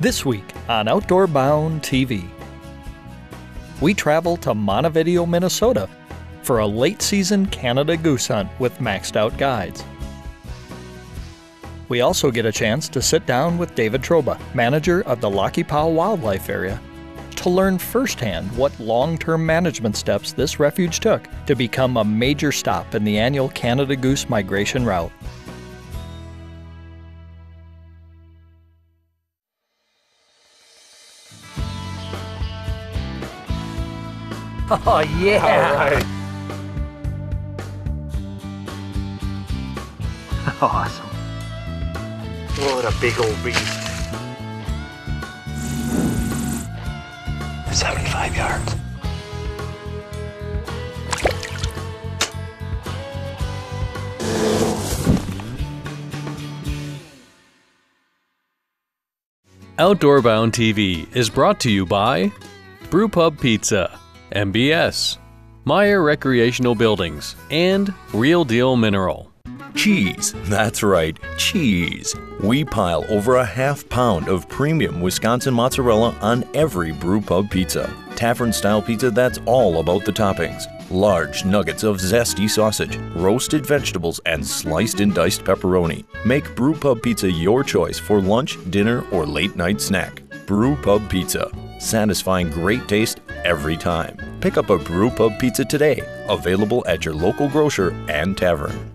This week on Outdoor Bound TV, we travel to Montevideo, Minnesota for a late season Canada goose hunt with maxed out guides. We also get a chance to sit down with David Trauba, manager of the Qui Parle Wildlife Area, to learn firsthand what long term management steps this refuge took to become a major stop in the annual Canada goose migration route. Oh, yeah. Awesome. What a big old beast. 75 yards. Outdoor Bound TV is brought to you by Brewpub Pizza, MBS, Meyer Recreational Buildings, and Real Deal Mineral. Cheese. That's right, cheese. We pile over a half pound of premium Wisconsin mozzarella on every brewpub pizza. Tavern style pizza that's all about the toppings. Large nuggets of zesty sausage, roasted vegetables, and sliced and diced pepperoni. Make brewpub pizza your choice for lunch, dinner, or late night snack. Brewpub Pizza. Satisfying great taste every time. Pick up a Brewpub Pizza today. Available at your local grocer and tavern.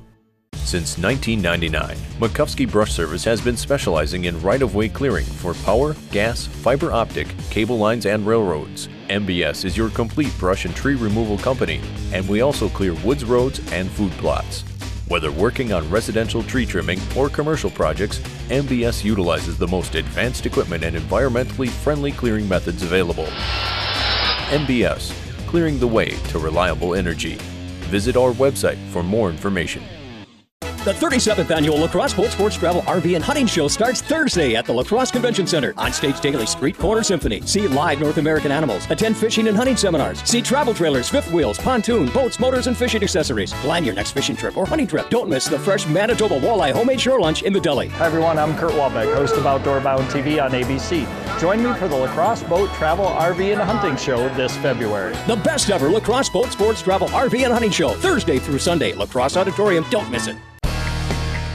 Since 1999, Makowski Brush Service has been specializing in right of way clearing for power, gas, fiber optic, cable lines, and railroads. MBS is your complete brush and tree removal company, and we also clear woods roads and food plots. Whether working on residential tree trimming or commercial projects, MBS utilizes the most advanced equipment and environmentally friendly clearing methods available. MBS, clearing the way to reliable energy. Visit our website for more information. The 37th annual La Crosse Boat Sports Travel RV and Hunting Show starts Thursday at the La Crosse Convention Center. On stage daily Street Corner Symphony. See live North American animals. Attend fishing and hunting seminars. See travel trailers, fifth wheels, pontoon, boats, motors, and fishing accessories. Plan your next fishing trip or hunting trip. Don't miss the fresh Manitoba walleye homemade shore lunch in the deli. Hi everyone, I'm Kurt Walbeck, host of Outdoor Bound TV on ABC. Join me for the La Crosse Boat Travel RV and Hunting Show this February. The best ever La Crosse Boat Sports Travel RV and Hunting Show. Thursday through Sunday. La Crosse Auditorium. Don't miss it.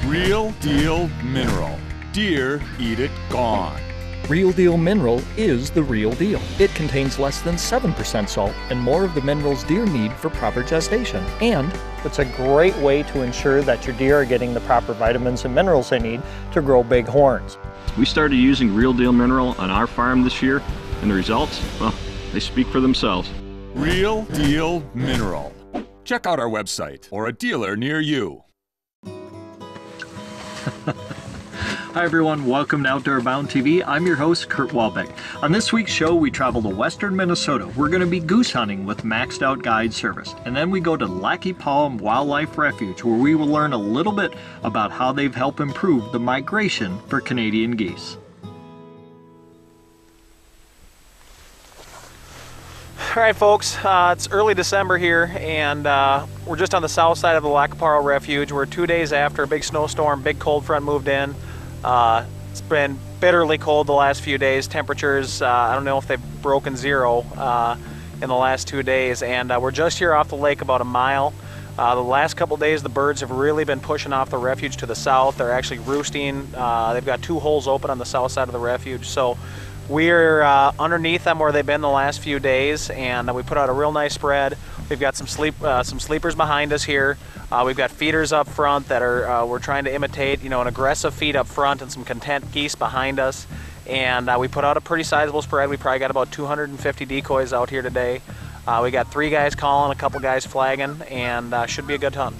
Real Deal Mineral. Deer eat it gone. Real Deal Mineral is the real deal. It contains less than 7% salt and more of the minerals deer need for proper gestation. And It's a great way to ensure that your deer are getting the proper vitamins and minerals they need to grow big horns. We started using Real Deal Mineral on our farm this year, and the results, well, they speak for themselves. Real Deal Mineral. Check out our website or a dealer near you. Hi everyone, welcome to Outdoor Bound TV. I'm your host, Kurt Walbeck. On this week's show, we travel to western Minnesota. We're going to be goose hunting with Maxed Out Guide Service. And then we go to Lac qui Parle Wildlife Refuge, where we will learn a little bit about how they've helped improve the migration for Canadian geese. All right, folks, uh, it's early December here, and uh, we're just on the south side of the Lac Qui Parle Refuge. We're two days after a big snowstorm, big cold front moved in. Uh, it's been bitterly cold the last few days. Temperatures, uh, I don't know if they've broken zero uh, in the last two days, and uh, we're just here off the lake about a mile. The last couple days, the birds have really been pushing off the refuge to the south. They're actually roosting. They've got two holes open on the south side of the refuge. So we're uh, underneath them where they've been the last few days, and we put out a real nice spread. We've got some sleep, uh, some sleepers behind us here. Uh, we've got feeders up front that are uh, we're trying to imitate, you know, an aggressive feed up front and some content geese behind us. And uh, we put out a pretty sizable spread. We probably got about 250 decoys out here today. Uh, we got three guys calling, a couple guys flagging, and should be a good hunt.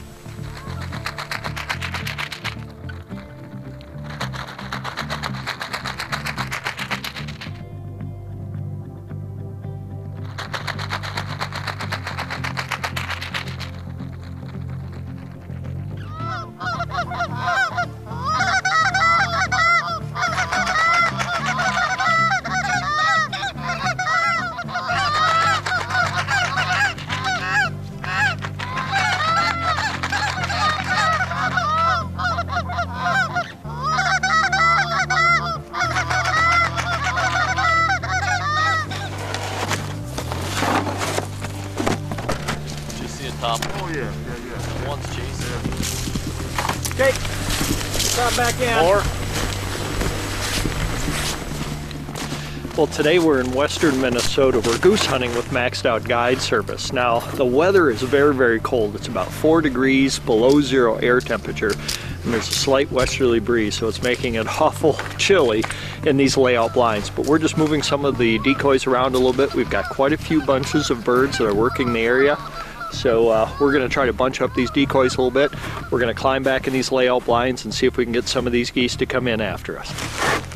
Today we're in western Minnesota. We're goose hunting with Maxed Out Guide Service. Now, the weather is very, very cold. It's about four degrees below zero air temperature, and there's a slight westerly breeze, so it's making it awful chilly in these layout blinds. But we're just moving some of the decoys around a little bit. We've got quite a few bunches of birds that are working the area. So uh, we're gonna try to bunch up these decoys a little bit. We're gonna climb back in these layout blinds and see if we can get some of these geese to come in after us.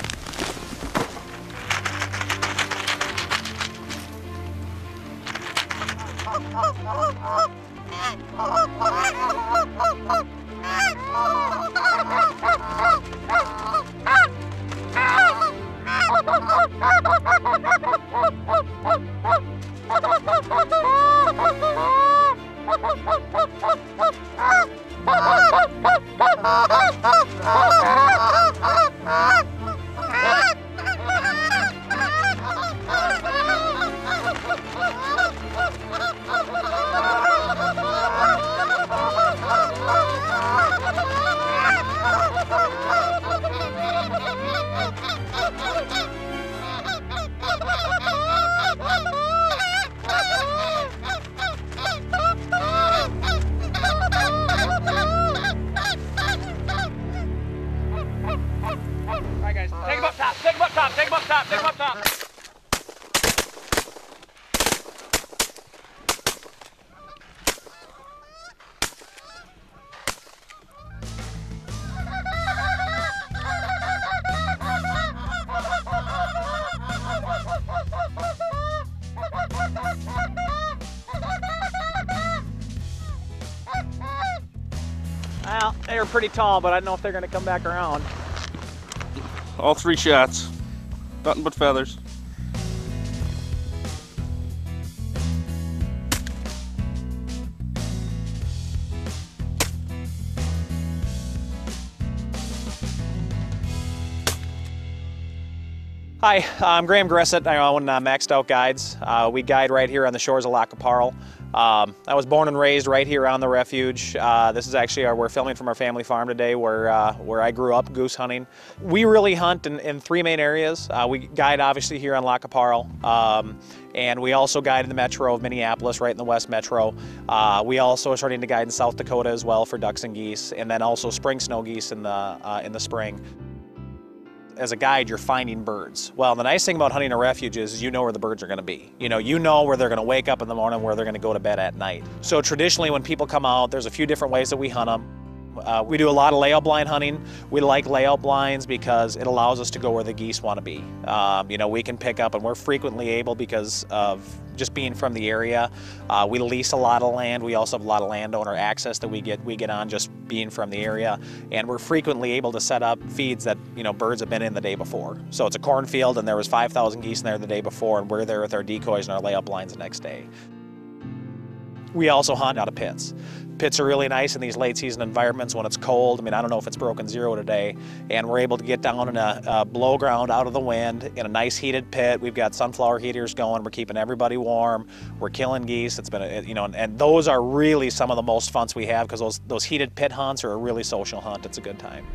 Take him up top, take him up top, up top. Well, they were pretty tall, but I don't know if they're gonna come back around. All three shots. Nothing but feathers. Hi, I'm Graham Greseth. I own uh, Maxed Out Guides. Uh, we guide right here on the shores of Lac qui Parle. Um, I was born and raised right here on the refuge. Uh, this is actually our, we're filming from our family farm today where, uh, where I grew up goose hunting. We really hunt in, in three main areas. Uh, we guide obviously here on Lac qui Parle. Um, and we also guide in the metro of Minneapolis, right in the West Metro. Uh, we also are starting to guide in South Dakota as well for ducks and geese, and then also spring snow geese in the, uh, in the spring as a guide, you're finding birds. Well, the nice thing about hunting a refuge is you know where the birds are to be. You know, you know where they're to wake up in the morning, where they're to go to bed at night. So traditionally, when people come out, there's a few different ways that we hunt them. Uh, we do a lot of layout blind hunting. We like layout blinds because it allows us to go where the geese want to be. Um, you know, we can pick up, and we're frequently able because of just being from the area. Uh, we lease a lot of land. We also have a lot of landowner access that we get we get on just being from the area, and we're frequently able to set up feeds that you know birds have been in the day before. So it's a cornfield, and there was 5,000 geese in there the day before, and we're there with our decoys and our layout blinds the next day. We also hunt out of pits. Pits are really nice in these late season environments when it's cold. I mean, I don't know if it's broken zero today. And we're able to get down in a, a blow ground out of the wind in a nice heated pit. We've got sunflower heaters going. We're keeping everybody warm. We're killing geese. It's been, a, you know, and, and those are really some of the most funds we have because those, those heated pit hunts are a really social hunt. It's a good time.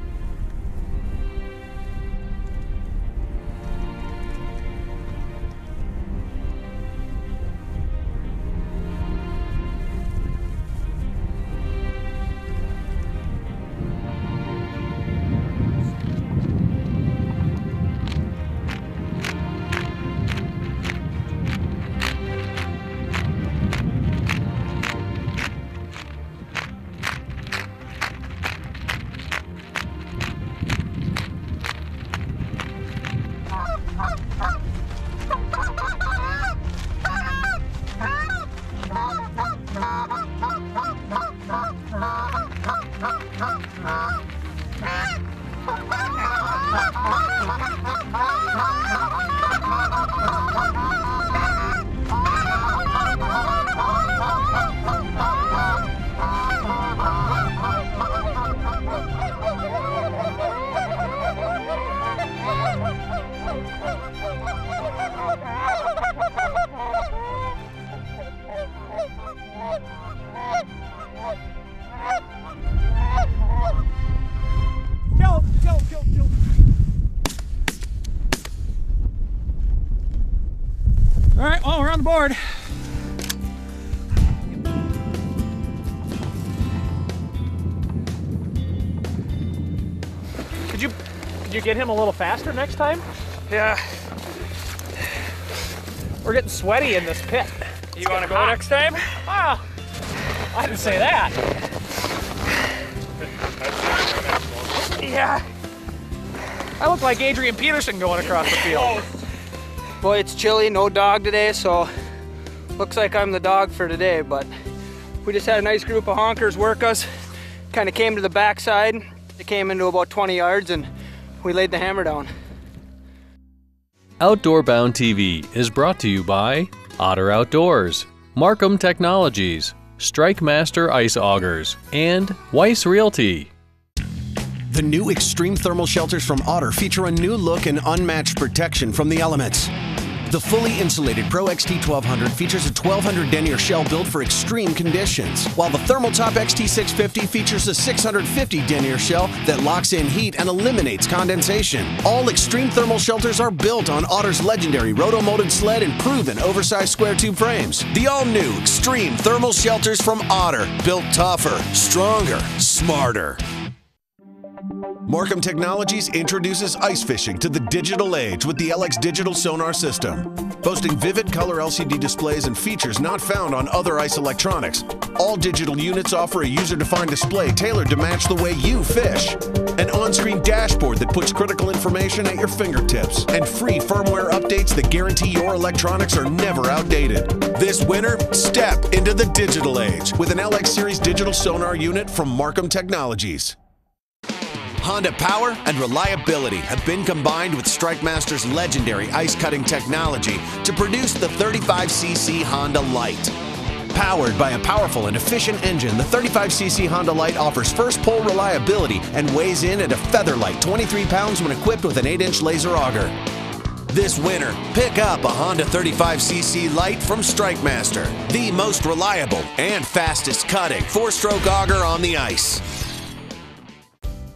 Get him a little faster next time? Yeah. We're getting sweaty in this pit. You want to go next time? Ah, I didn't say that. Yeah. I look like Adrian Peterson going across the field. Boy, it's chilly, no dog today, so looks like I'm the dog for today, but we just had a nice group of honkers work us. Kind of came to the backside. They came into about 20 yards and we laid the hammer down. Outdoor Bound TV is brought to you by Otter Outdoors, Markham Technologies, Strike Master Ice Augers, and Weiss Realty. The new extreme thermal shelters from Otter feature a new look and unmatched protection from the elements. The fully insulated Pro XT 1200 features a 1200 denier shell built for extreme conditions, while the Thermaltop XT 650 features a 650 denier shell that locks in heat and eliminates condensation. All extreme thermal shelters are built on Otter's legendary roto-molded sled and proven oversized square tube frames. The all-new extreme thermal shelters from Otter, built tougher, stronger, smarter. Markham Technologies introduces ice fishing to the digital age with the LX Digital Sonar System. Boasting vivid color LCD displays and features not found on other ice electronics, all digital units offer a user defined display tailored to match the way you fish. An on screen dashboard that puts critical information at your fingertips, and free firmware updates that guarantee your electronics are never outdated. This winter, step into the digital age with an LX Series digital sonar unit from Markham Technologies. Honda power and reliability have been combined with StrikeMaster's legendary ice cutting technology to produce the 35cc Honda Light. Powered by a powerful and efficient engine, the 35cc Honda Light offers first pull reliability and weighs in at a feather light 23 pounds when equipped with an 8 inch laser auger. This winter, pick up a Honda 35cc Light from StrikeMaster, the most reliable and fastest cutting four stroke auger on the ice.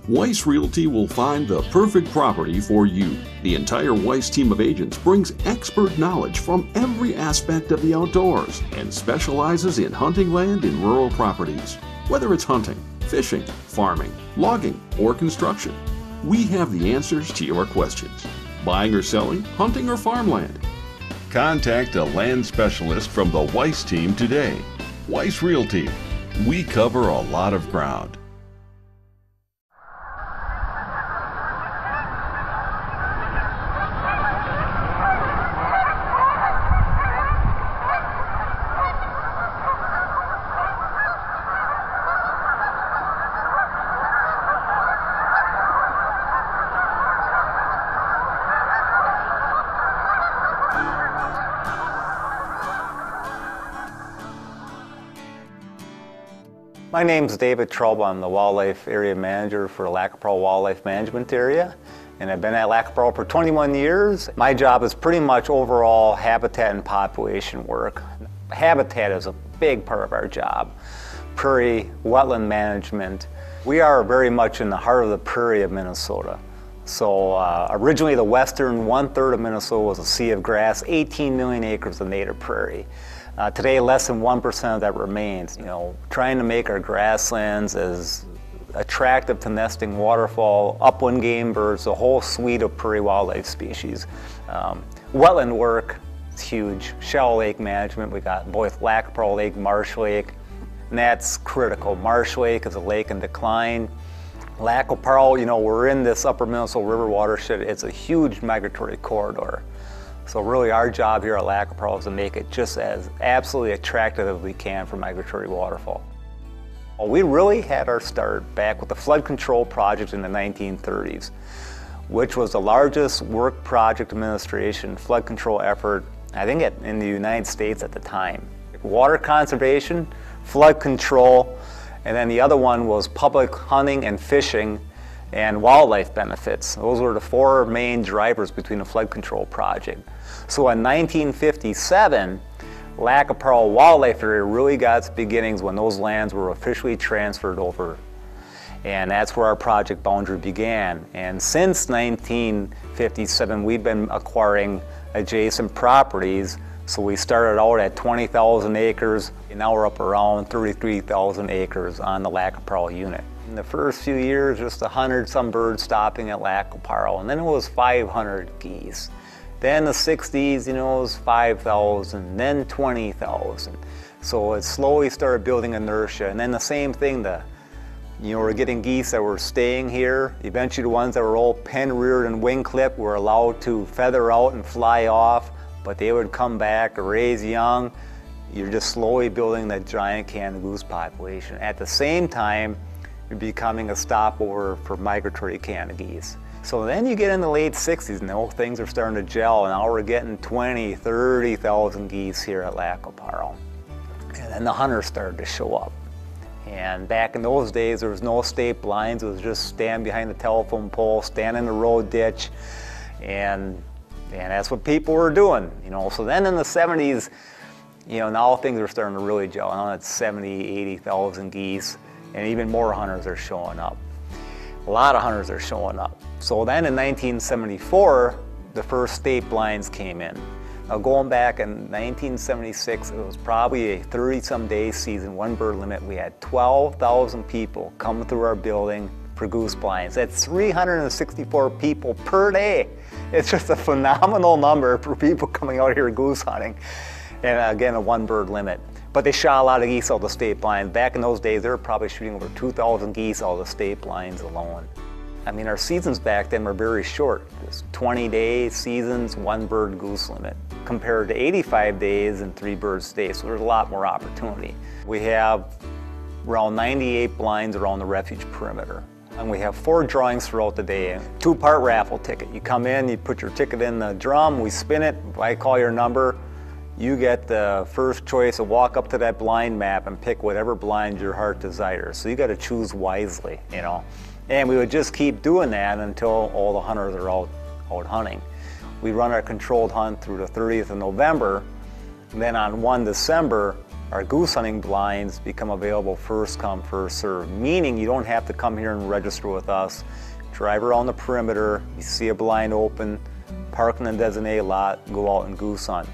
Weiss Realty will find the perfect property for you. The entire Weiss team of agents brings expert knowledge from every aspect of the outdoors and specializes in hunting land in rural properties. Whether it's hunting, fishing, farming, logging, or construction, we have the answers to your questions. Buying or selling, hunting or farmland. Contact a land specialist from the Weiss team today. Weiss Realty. We cover a lot of ground. My name is David Trauba. I'm the Wildlife Area Manager for Lac qui Parle Wildlife Management Area. And I've been at Lac qui Parle for 21 years. My job is pretty much overall habitat and population work. Habitat is a big part of our job. Prairie, wetland management. We are very much in the heart of the prairie of Minnesota. So uh, originally the western one-third of Minnesota was a sea of grass, 18 million acres of native prairie. Uh, today, less than 1% of that remains. You know, trying to make our grasslands as attractive to nesting waterfowl, upland game birds, a whole suite of prairie wildlife species. Um, wetland work is huge. Shallow lake management, we got both Lac Parle Lake, Marsh Lake, and that's critical. Marsh Lake is a lake in decline. Lac Parle, you know, we're in this upper Minnesota River watershed. It's a huge migratory corridor. So really our job here at Lac Parle is to make it just as absolutely attractive as we can for migratory waterfowl. Well, we really had our start back with the flood control project in the 1930s, which was the largest work project administration flood control effort, I think in the United States at the time. Water conservation, flood control, and then the other one was public hunting and fishing and wildlife benefits. Those were the four main drivers between the flood control project. So in 1957, Lac Parle Wildlife Area really got its beginnings when those lands were officially transferred over. And that's where our project boundary began. And since 1957, we've been acquiring adjacent properties So we started out at 20,000 acres, and now we're up around 33,000 acres on the Lac Parle unit. In the first few years, just 100 some birds stopping at Lac Parle, and then it was 500 geese. Then the 60s, you know, was 5,000, then 20,000. So it slowly started building inertia, and then the same thing, the you know, we're getting geese that were staying here. Eventually the ones that were all pen reared and wing clipped were allowed to feather out and fly off, but they would come back, raise young. You're just slowly building that giant Canada goose population. At the same time, you're becoming a stopover for migratory Canada geese. So then you get in the late 60s and all things are starting to gel and now we're getting 20, 30,000 geese here at Lac Parle. And then the hunters started to show up. And back in those days, there was no state blinds. It was just stand behind the telephone pole, stand in the road ditch, and and that's what people were doing, you know. So then in the 70s, you know, now things are starting to really gel. Now it's 70, 80,000 geese, and even more hunters are showing up. A lot of hunters are showing up. So then in 1974, the first state blinds came in. Now going back in 1976, it was probably a 30-some day season, one bird limit. We had 12,000 people come through our building for goose blinds. That's 364 people per day. It's just a phenomenal number for people coming out here goose hunting. And again, a one bird limit. But they shot a lot of geese out of the state blinds. Back in those days, they were probably shooting over 2,000 geese out of the state blinds alone. I mean, our seasons back then were very short. Just 20 day seasons, one bird goose limit, compared to 85 days and three birds stay. So there's a lot more opportunity. We have around 98 blinds around the refuge perimeter. And we have four drawings throughout the day. Two-part raffle ticket. You come in, you put your ticket in the drum, we spin it. I call your number, you get the first choice to walk up to that blind map and pick whatever blind your heart desires. So you got to choose wisely, you know. And we would just keep doing that until all the hunters are out, out hunting. We run our controlled hunt through the 30th of November. Then on 1 December, our goose hunting blinds become available first come, first serve, meaning you don't have to come here and register with us. Drive around the perimeter, you see a blind open, park in the designated lot, go out and goose hunt.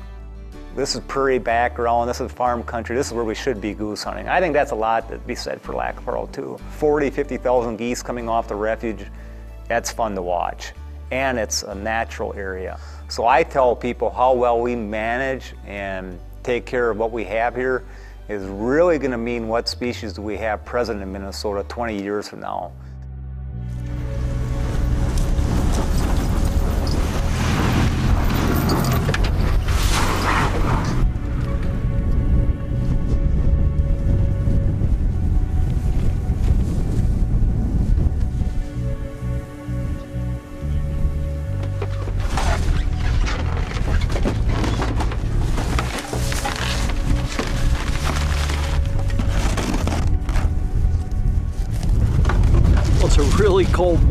This is prairie background, this is farm country, this is where we should be goose hunting. I think that's a lot to be said for Lac Parle too. 40, 50,000 geese coming off the refuge, that's fun to watch. And it's a natural area. So I tell people how well we manage and take care of what we have here is really gonna mean what species do we have present in Minnesota 20 years from now.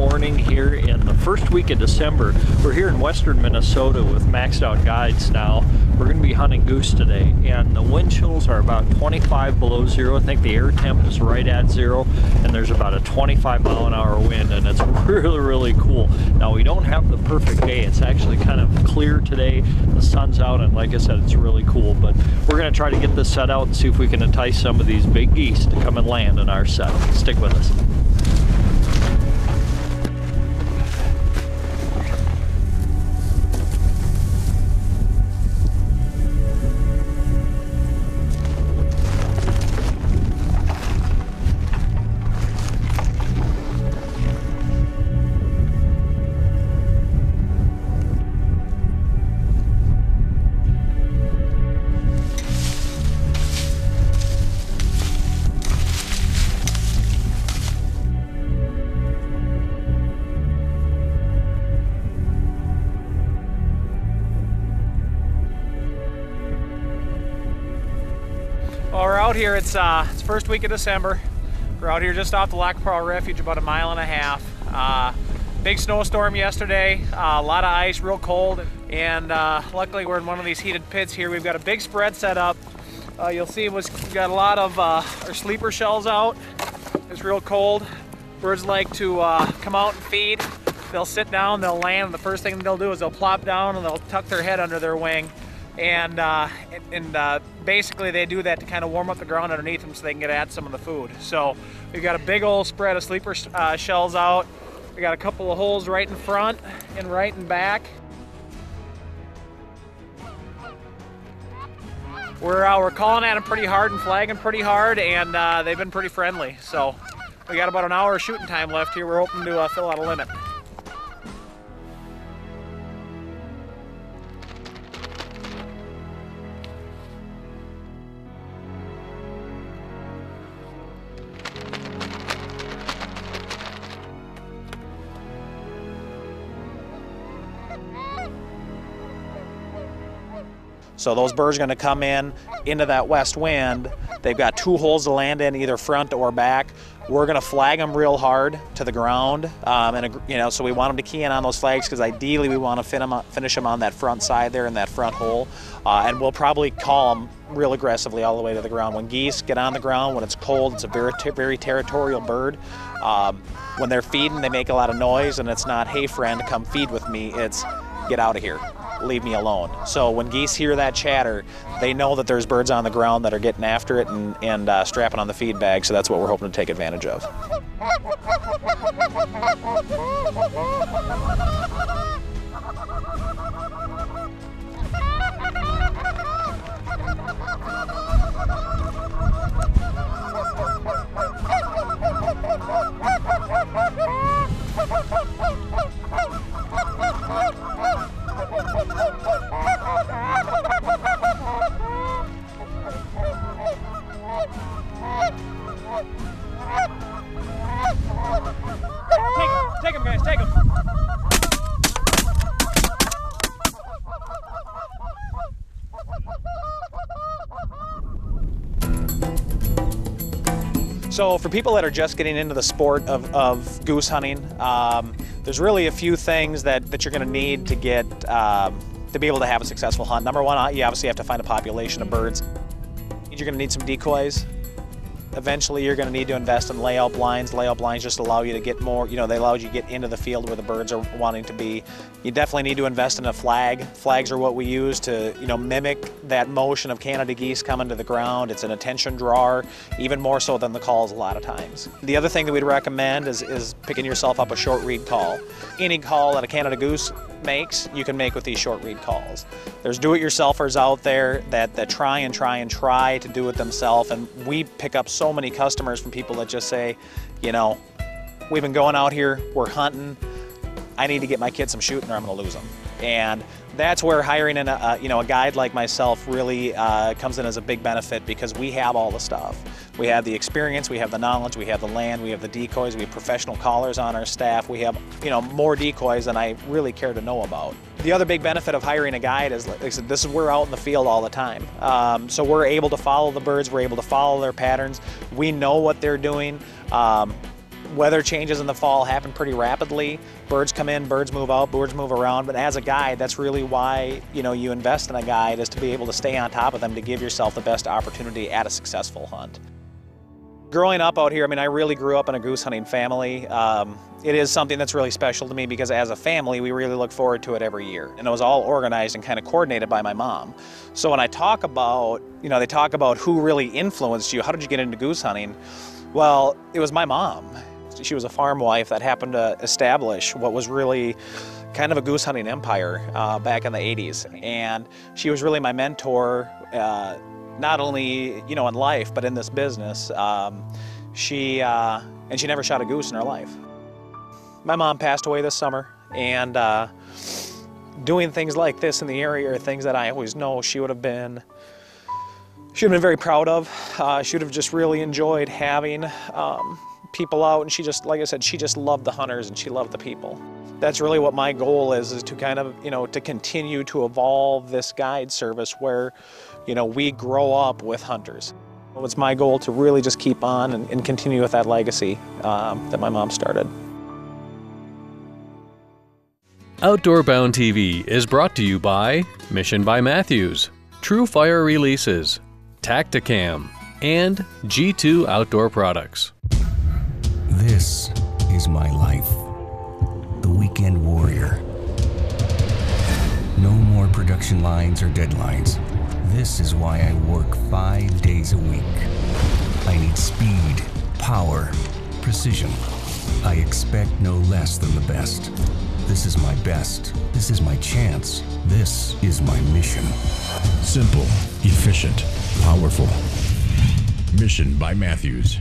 Morning here in the first week of December. We're here in western Minnesota with maxed out guides now. We're going to be hunting goose today and the wind chills are about 25 below zero. I think the air temp is right at zero and there's about a 25 mile an hour wind and it's really really cool. Now we don't have the perfect day. It's actually kind of clear today. The sun's out and like I said it's really cool but we're going to try to get this set out and see if we can entice some of these big geese to come and land in our set. Stick with us. Here. It's uh, it's first week of December. We're out here just off the Lac Parle Refuge, about a mile and a half. Uh, big snowstorm yesterday, uh, a lot of ice, real cold, and uh, luckily we're in one of these heated pits here. We've got a big spread set up. Uh, you'll see we've got a lot of uh, our sleeper shells out. It's real cold. Birds like to come out and feed. They'll sit down, they'll land, and the first thing they'll do is they'll plop down and they'll tuck their head under their wing. And, uh, and uh, basically they do that to kind of warm up the ground underneath them so they can get at some of the food. So we've got a big old spread of sleeper uh, shells out. We got a couple of holes right in front and right and back. We're, uh, we're calling at them pretty hard and flagging pretty hard and uh, they've been pretty friendly. So we got about an hour of shooting time left here. We're hoping to uh, fill out a limit. So those birds are going to come in into that west wind. They've got two holes to land in, either front or back. We're going to flag them real hard to the ground, um, and you know, so we want them to key in on those flags because ideally we want to fin them, finish them on that front side there in that front hole, uh, and we'll probably call them real aggressively all the way to the ground. When geese get on the ground, when it's cold, it's a very, very territorial bird. Um, when they're feeding, they make a lot of noise, and it's not, hey friend, come feed with me. It's get out of here leave me alone. So when geese hear that chatter, they know that there's birds on the ground that are getting after it and, and uh, strapping on the feed bag, so that's what we're hoping to take advantage of. Take him. So for people that are just getting into the sport of, of goose hunting, um, there's really a few things that, that you're going to need to get um, to be able to have a successful hunt. Number one, uh, you obviously have to find a population of birds. You're going to need some decoys. Eventually, you're going to need to invest in layout blinds. Layout blinds just allow you to get more, you know, they allow you to get into the field where the birds are wanting to be. You definitely need to invest in a flag. Flags are what we use to, you know, mimic that motion of Canada geese coming to the ground. It's an attention drawer, even more so than the calls a lot of times. The other thing that we'd recommend is, is picking yourself up a short read call. Any call that a Canada goose makes, you can make with these short read calls. There's do-it-yourselfers out there that, that try and try and try to do it themselves, and we pick up so many customers from people that just say, you know, we've been going out here, we're hunting, I need to get my kids some shooting or I'm going to lose them. And that's where hiring an, uh, you know, a guide like myself really uh, comes in as a big benefit because we have all the stuff. We have the experience, we have the knowledge, we have the land, we have the decoys, we have professional callers on our staff, we have you know more decoys than I really care to know about. The other big benefit of hiring a guide is, like I said, this is we're out in the field all the time. Um, so we're able to follow the birds, we're able to follow their patterns. We know what they're doing. Um, weather changes in the fall happen pretty rapidly. Birds come in, birds move out, birds move around. But as a guide, that's really why you know you invest in a guide is to be able to stay on top of them to give yourself the best opportunity at a successful hunt. Growing up out here, I mean, I really grew up in a goose hunting family. Um, it is something that's really special to me because as a family, we really look forward to it every year. And it was all organized and kind of coordinated by my mom. So when I talk about, you know, they talk about who really influenced you, how did you get into goose hunting? Well, it was my mom. She was a farm wife that happened to establish what was really kind of a goose hunting empire uh, back in the 80s. And she was really my mentor. Uh, not only you know in life but in this business. Um, she uh, and she never shot a goose in her life. My mom passed away this summer, and uh, doing things like this in the area are things that I always know she would have been. She would have been very proud of. Uh, she would have just really enjoyed having um, people out, and she just, like I said, she just loved the hunters and she loved the people. That's really what my goal is: is to kind of, you know, to continue to evolve this guide service where you know, we grow up with hunters. It's my goal to really just keep on and, and continue with that legacy um, that my mom started. Outdoor Bound TV is brought to you by Mission by Mathews, True Fire Releases, Tactacam, and G2 Outdoor Products. This is my life. The Weekend Warrior. No more production lines or deadlines. This is why I work five days a week. I need speed, power, precision. I expect no less than the best. This is my best. This is my chance. This is my mission. Simple, efficient, powerful. Mission by Mathews.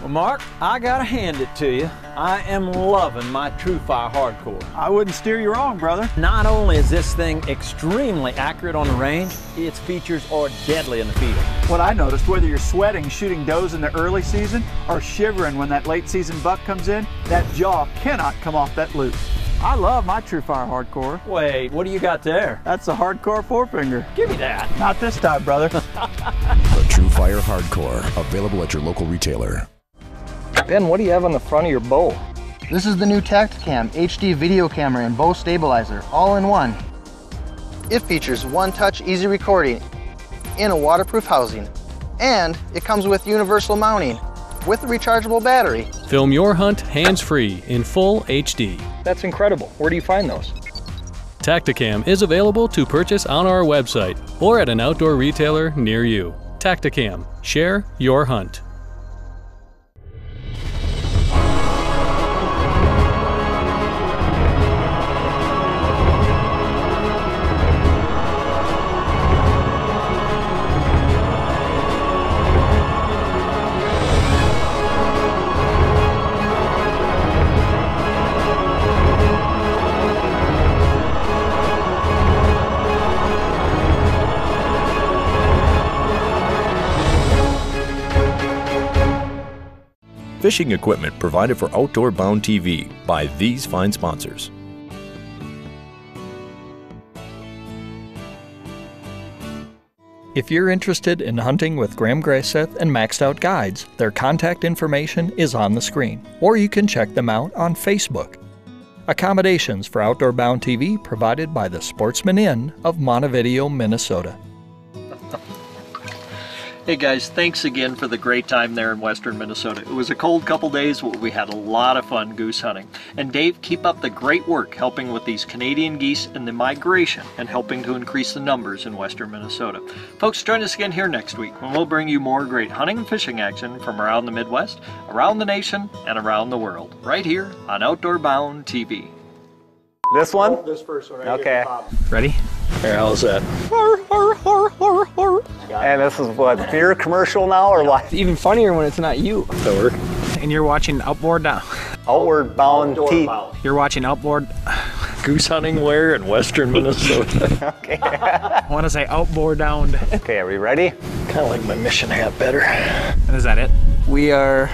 Well, Mark, I gotta hand it to you. I am loving my TrueFire Hardcore. I wouldn't steer you wrong, brother. Not only is this thing extremely accurate on the range, its features are deadly in the field. What I noticed, whether you're sweating shooting does in the early season or shivering when that late season buck comes in, that jaw cannot come off that loop. I love my TrueFire Hardcore. Wait, what do you got there? That's a hardcore forefinger. Give me that. Not this time, brother. the TrueFire Hardcore, available at your local retailer. Ben, what do you have on the front of your bow? This is the new Tactacam HD video camera and bow stabilizer, all in one. It features one-touch easy recording in a waterproof housing, and it comes with universal mounting with a rechargeable battery. Film your hunt hands-free in full HD. That's incredible. Where do you find those? Tactacam is available to purchase on our website or at an outdoor retailer near you. Tactacam. Share your hunt. Fishing equipment provided for Outdoor Bound TV by these fine sponsors. If you're interested in hunting with Graham Greseth and Maxed Out Guides, their contact information is on the screen, or you can check them out on Facebook. Accommodations for Outdoor Bound TV provided by the Sportsman Inn of Montevideo, Minnesota. Hey guys, thanks again for the great time there in western Minnesota. It was a cold couple days, but we had a lot of fun goose hunting. And Dave, keep up the great work helping with these Canadian geese and the migration and helping to increase the numbers in western Minnesota. Folks, join us again here next week when we'll bring you more great hunting and fishing action from around the Midwest, around the nation, and around the world, right here on Outdoor Bound TV. This one? Oh, this first one right Okay. Ready? Here, how's that? And this is what, beer commercial now or what? It's even funnier when it's not you. That work? And you're watching Outboard now. Uh, Outward Bound T. You're watching Outboard. Goose hunting where in western Minnesota? okay. I want to say Outboard downed. Okay, are we ready? kind of like my mission hat better. Is that it? We are